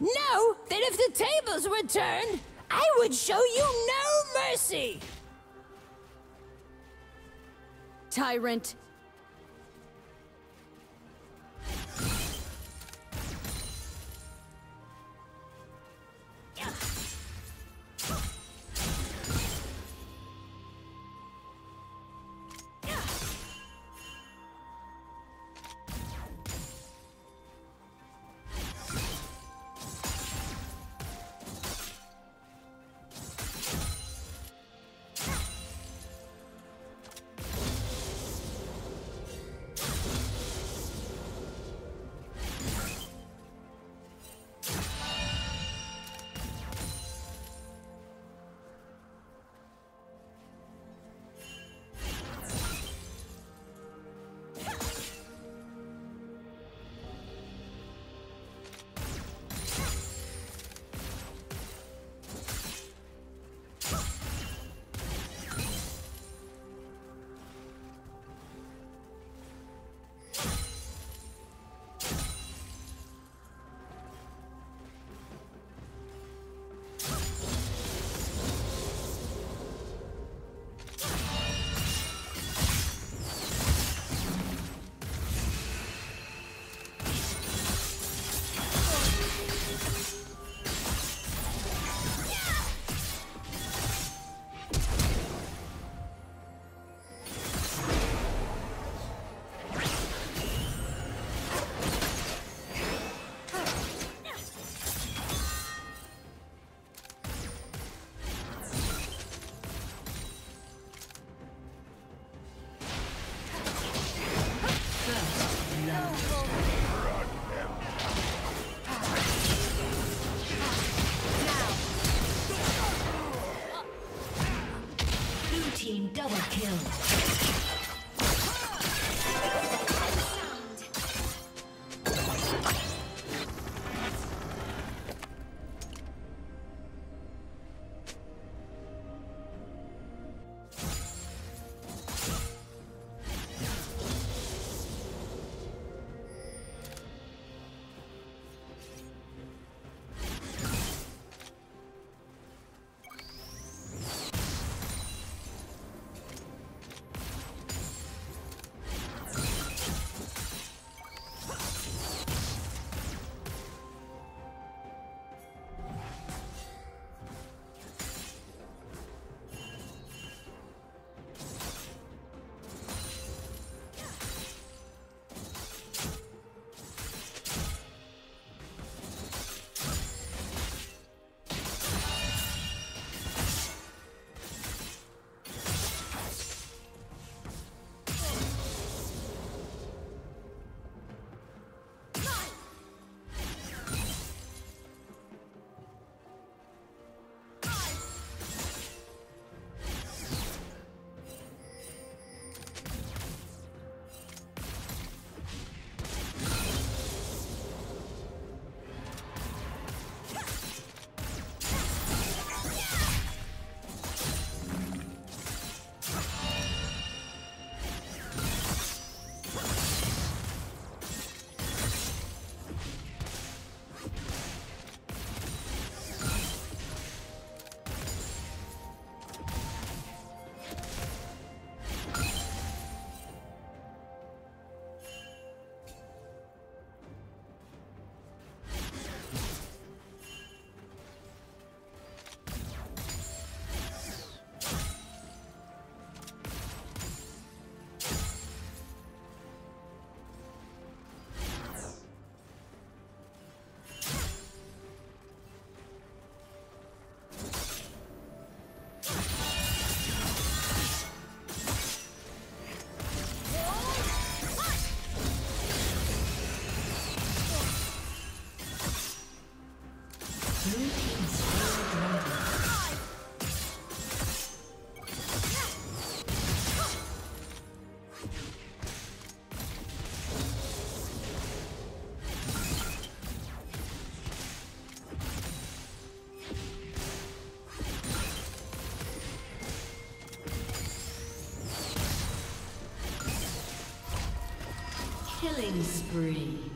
Know that if the tables were turned, I would show you no mercy! Tyrant! Killing spree.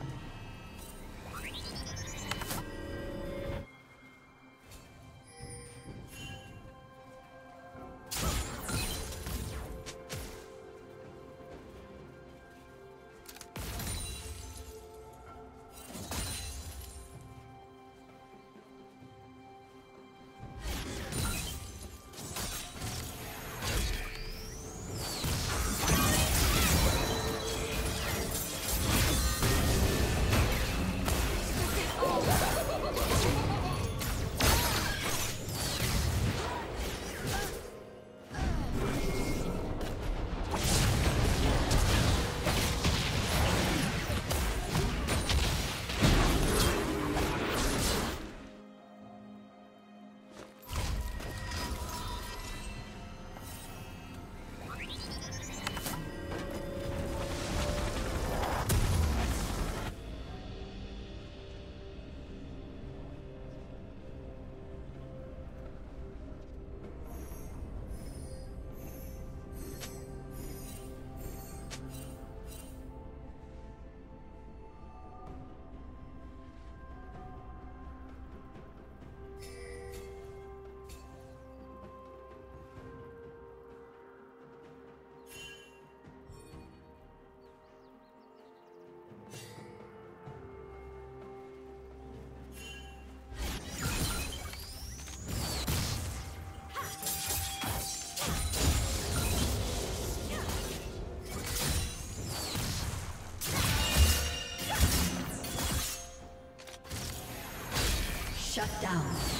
Down.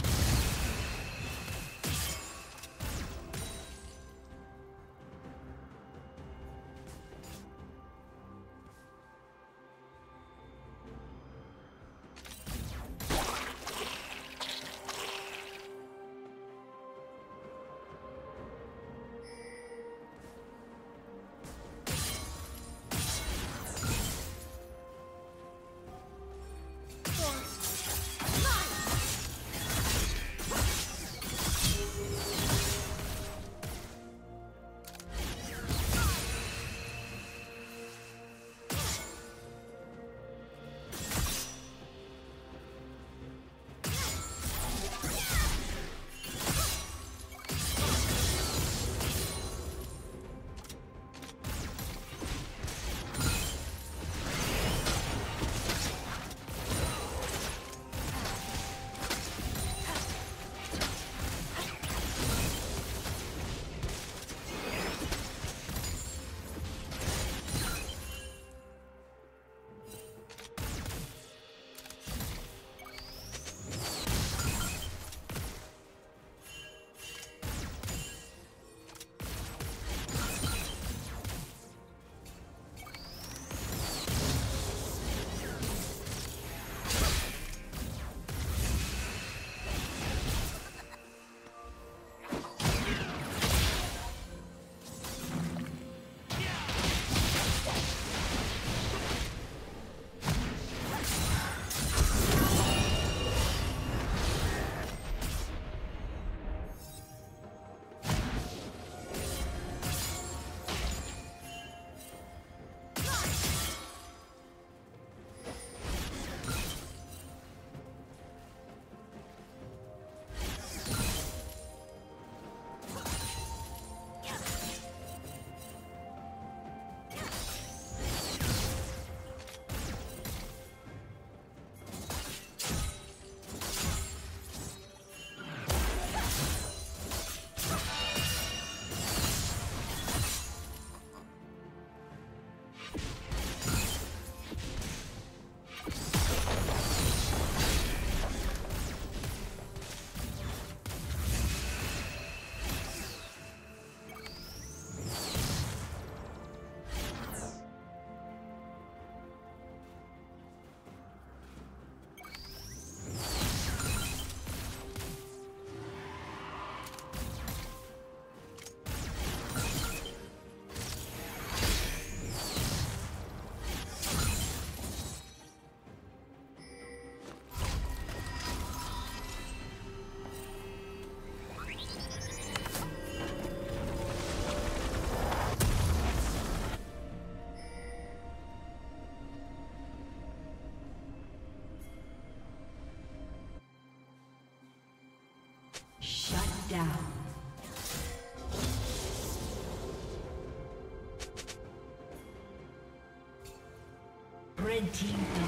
Down. Red team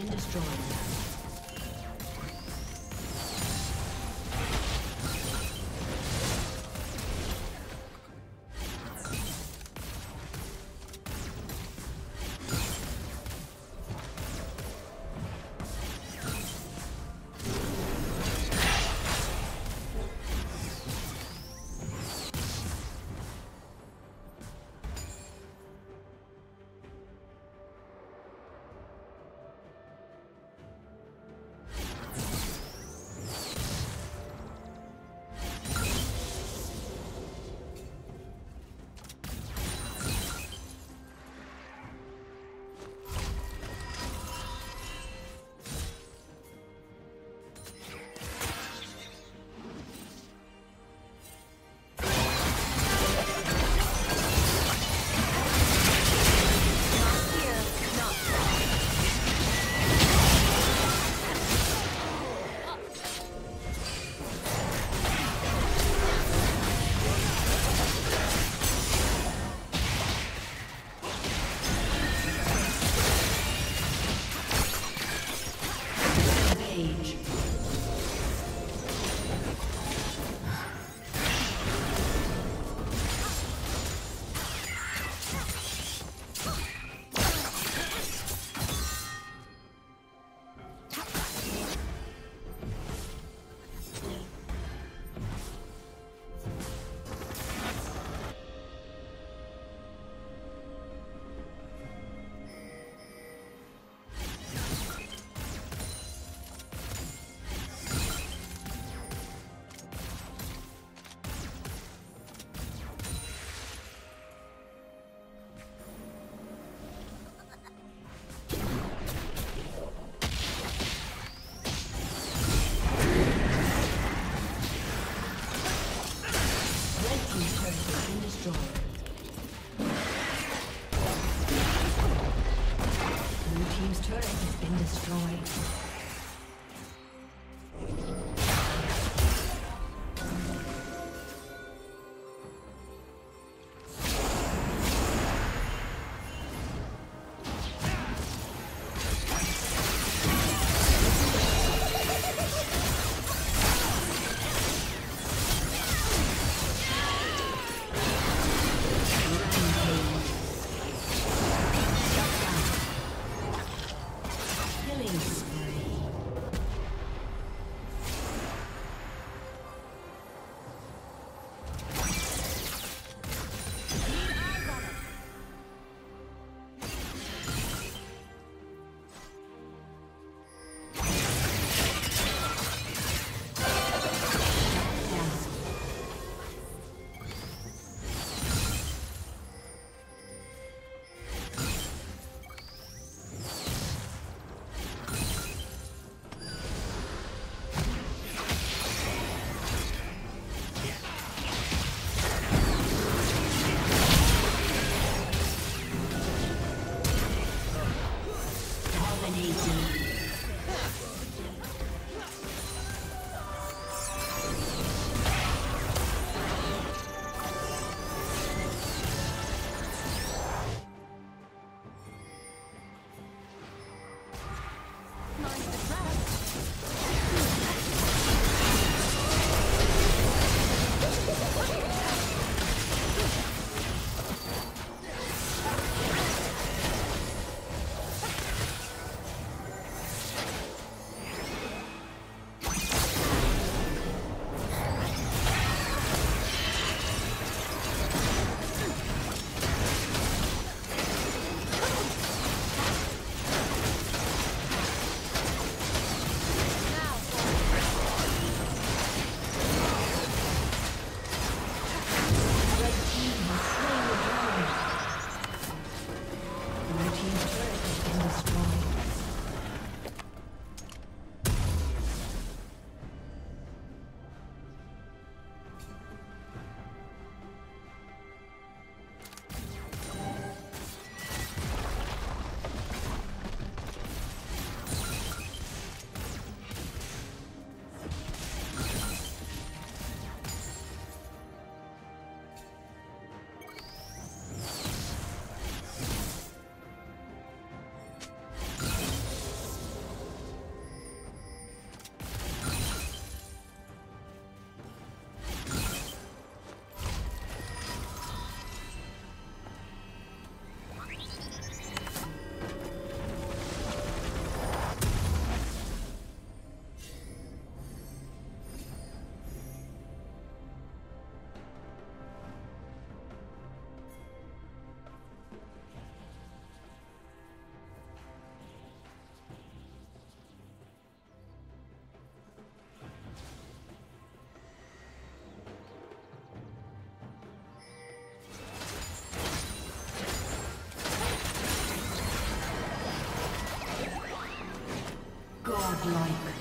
Been destroyed. like.